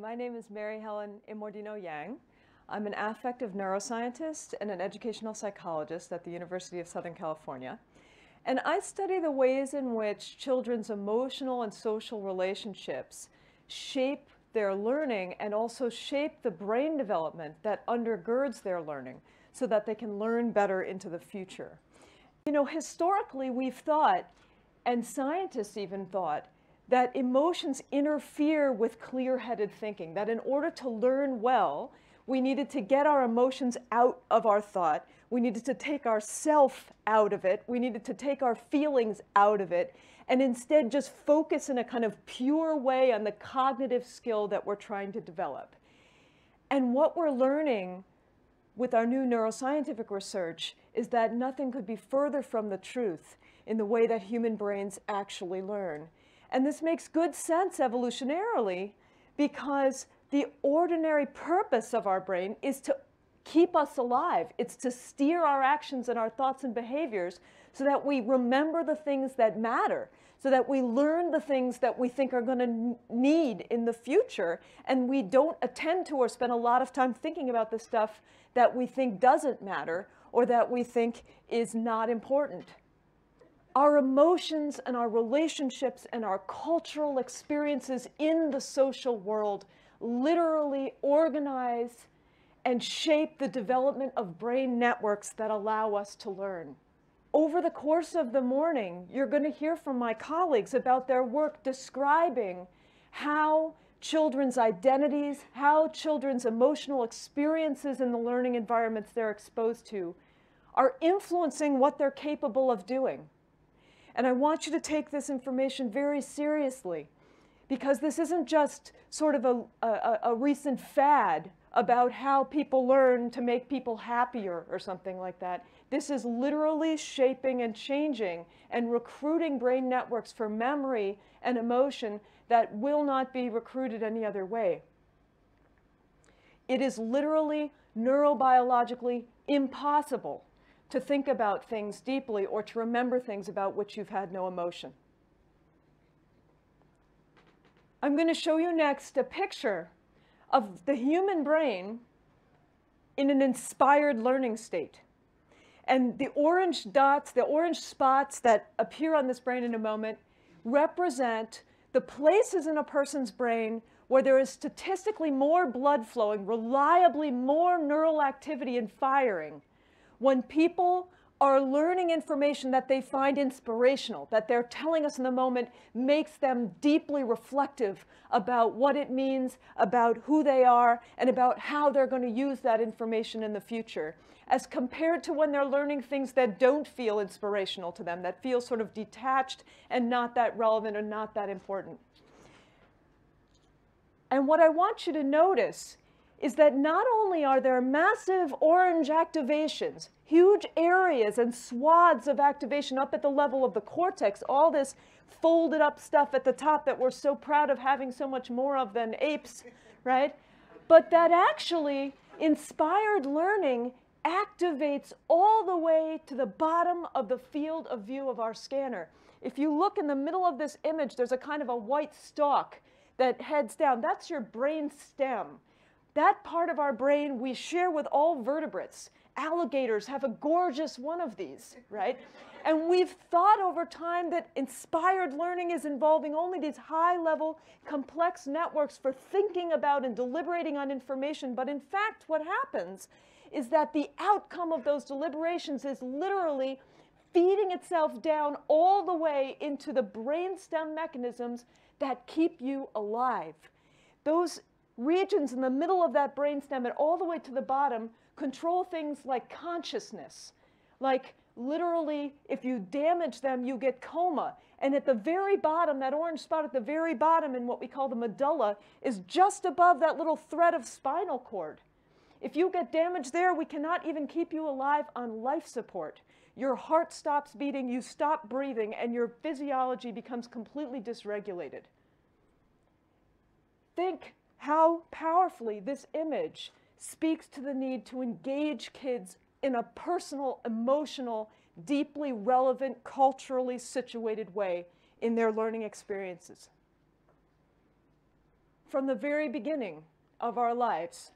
my name is Mary Helen Immordino Yang. I'm an affective neuroscientist and an educational psychologist at the University of Southern California. And I study the ways in which children's emotional and social relationships shape their learning and also shape the brain development that undergirds their learning so that they can learn better into the future. You know, historically, we've thought, and scientists even thought, that emotions interfere with clear-headed thinking, that in order to learn well, we needed to get our emotions out of our thought. We needed to take our self out of it. We needed to take our feelings out of it and instead just focus in a kind of pure way on the cognitive skill that we're trying to develop. And what we're learning with our new neuroscientific research is that nothing could be further from the truth in the way that human brains actually learn. And this makes good sense evolutionarily because the ordinary purpose of our brain is to keep us alive. It's to steer our actions and our thoughts and behaviors so that we remember the things that matter, so that we learn the things that we think are going to need in the future, and we don't attend to or spend a lot of time thinking about the stuff that we think doesn't matter or that we think is not important our emotions and our relationships and our cultural experiences in the social world literally organize and shape the development of brain networks that allow us to learn. Over the course of the morning, you're going to hear from my colleagues about their work describing how children's identities, how children's emotional experiences in the learning environments they're exposed to are influencing what they're capable of doing. And I want you to take this information very seriously because this isn't just sort of a, a, a, recent fad about how people learn to make people happier or something like that. This is literally shaping and changing and recruiting brain networks for memory and emotion that will not be recruited any other way. It is literally neurobiologically impossible to think about things deeply or to remember things about which you've had no emotion. I'm going to show you next a picture of the human brain in an inspired learning state. And the orange dots, the orange spots that appear on this brain in a moment represent the places in a person's brain where there is statistically more blood flowing, reliably more neural activity and firing when people are learning information that they find inspirational, that they're telling us in the moment makes them deeply reflective about what it means, about who they are, and about how they're going to use that information in the future, as compared to when they're learning things that don't feel inspirational to them, that feel sort of detached and not that relevant or not that important. And what I want you to notice is that not only are there massive orange activations, huge areas and swaths of activation up at the level of the cortex, all this folded up stuff at the top that we're so proud of having so much more of than apes, right? But that actually inspired learning activates all the way to the bottom of the field of view of our scanner. If you look in the middle of this image, there's a kind of a white stalk that heads down. That's your brain stem. That part of our brain we share with all vertebrates. Alligators have a gorgeous one of these, right? And we've thought over time that inspired learning is involving only these high level, complex networks for thinking about and deliberating on information. But in fact, what happens is that the outcome of those deliberations is literally feeding itself down all the way into the brainstem mechanisms that keep you alive. Those regions in the middle of that brainstem and all the way to the bottom control things like consciousness. Like literally, if you damage them, you get coma. And at the very bottom, that orange spot at the very bottom in what we call the medulla is just above that little thread of spinal cord. If you get damage there, we cannot even keep you alive on life support. Your heart stops beating, you stop breathing, and your physiology becomes completely dysregulated. Think how powerfully this image speaks to the need to engage kids in a personal, emotional, deeply relevant, culturally situated way in their learning experiences. from the very beginning of our lives,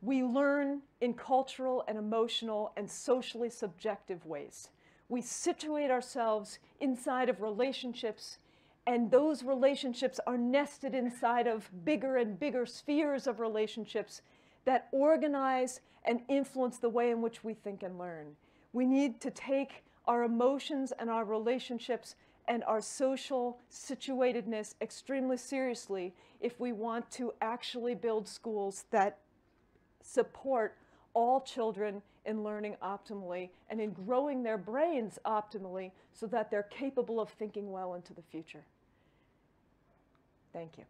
we learn in cultural and emotional and socially subjective ways. We situate ourselves inside of relationships, and those relationships are nested inside of bigger and bigger spheres of relationships that organize and influence the way in which we think and learn. We need to take our emotions and our relationships and our social situatedness extremely seriously if we want to actually build schools that support all children in learning optimally and in growing their brains optimally so that they're capable of thinking well into the future. Thank you.